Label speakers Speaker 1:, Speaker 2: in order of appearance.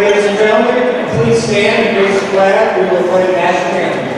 Speaker 1: Ladies and gentlemen, please stand and raise the flag. We will play the national anthem.